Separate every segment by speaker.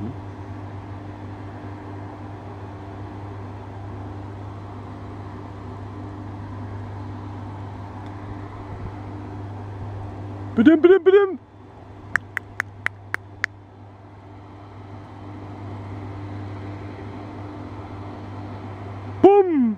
Speaker 1: hı. Bidim bidim bidim. Bum.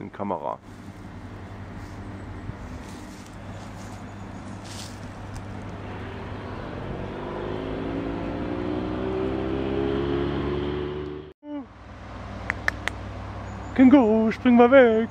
Speaker 1: Eine Kamera. Känguru, spring mal weg.